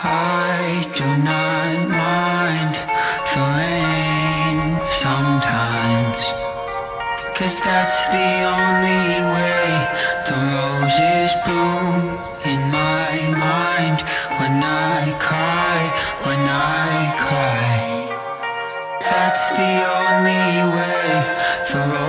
I do not mind the rain sometimes Cause that's the only way the roses bloom in my mind When I cry, when I cry. That's the only way the roses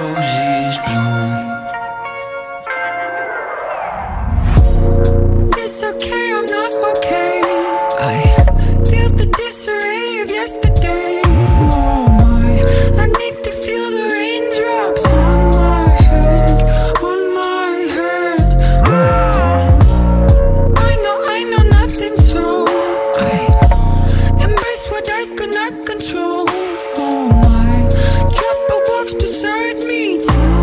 hurt me too.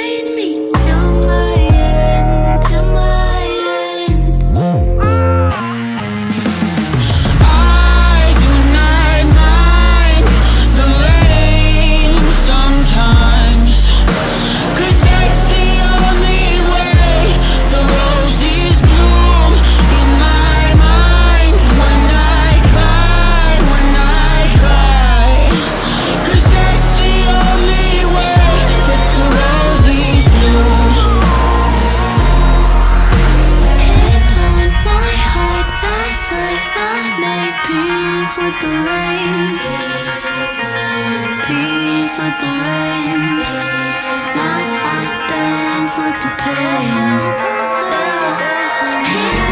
find me. Peace with the rain. Peace with the rain. Now I dance with the pain. Yeah.